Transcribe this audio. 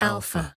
Alpha.